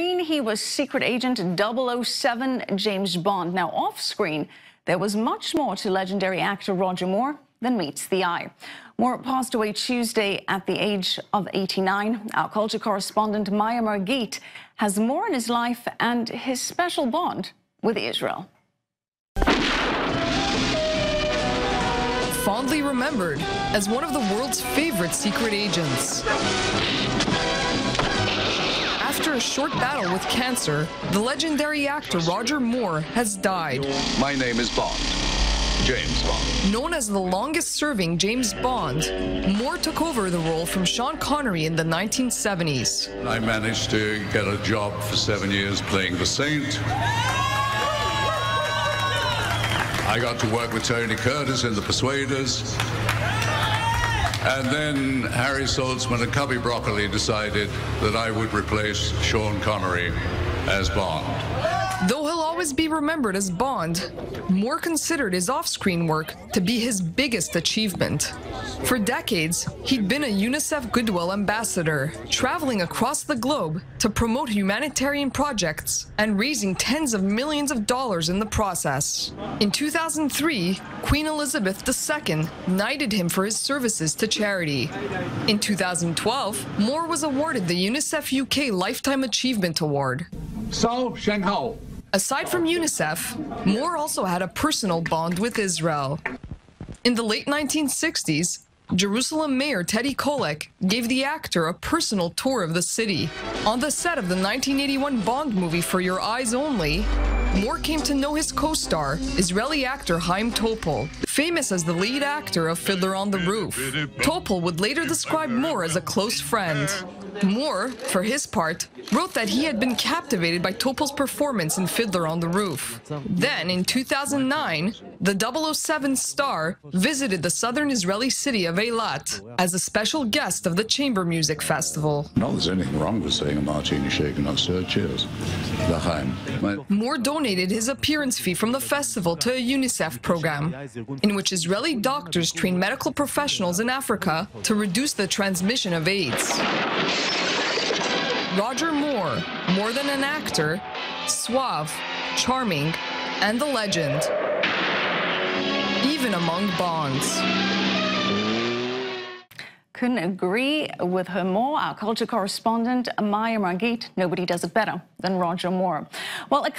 He was secret agent 007 James Bond. Now, off screen, there was much more to legendary actor Roger Moore than meets the eye. Moore passed away Tuesday at the age of 89. Our culture correspondent Maya Margit has more in his life and his special bond with Israel. Fondly remembered as one of the world's favorite secret agents. After a short battle with cancer, the legendary actor Roger Moore has died. My name is Bond. James Bond. Known as the longest serving James Bond, Moore took over the role from Sean Connery in the 1970s. I managed to get a job for seven years playing the Saint. I got to work with Tony Curtis in The Persuaders. And then Harry Saltzman and Cubby Broccoli decided that I would replace Sean Connery as Bond. Though he'll always be remembered as Bond, Moore considered his off-screen work to be his biggest achievement. For decades, he'd been a UNICEF Goodwill ambassador, traveling across the globe to promote humanitarian projects and raising tens of millions of dollars in the process. In 2003, Queen Elizabeth II knighted him for his services to charity. In 2012, Moore was awarded the UNICEF UK Lifetime Achievement Award. So, Sheng Hao. Aside from UNICEF, Moore also had a personal bond with Israel. In the late 1960s, Jerusalem Mayor Teddy Kollek gave the actor a personal tour of the city. On the set of the 1981 Bond movie For Your Eyes Only, Moore came to know his co-star, Israeli actor Chaim Topol, famous as the lead actor of Fiddler on the Roof. Topol would later describe Moore as a close friend. Moore, for his part, wrote that he had been captivated by Topol's performance in Fiddler on the Roof. Then, in 2009, the 007 star visited the southern Israeli city of Eilat as a special guest of the Chamber Music Festival. Not there's anything wrong with saying a martini shaken stirred. Cheers. Moore donated his appearance fee from the festival to a UNICEF program, in which Israeli doctors train medical professionals in Africa to reduce the transmission of AIDS. Roger Moore, more than an actor, suave, charming, and a legend, even among Bonds. Couldn't agree with her more. Our culture correspondent, Maya Margit, nobody does it better than Roger Moore. Well, a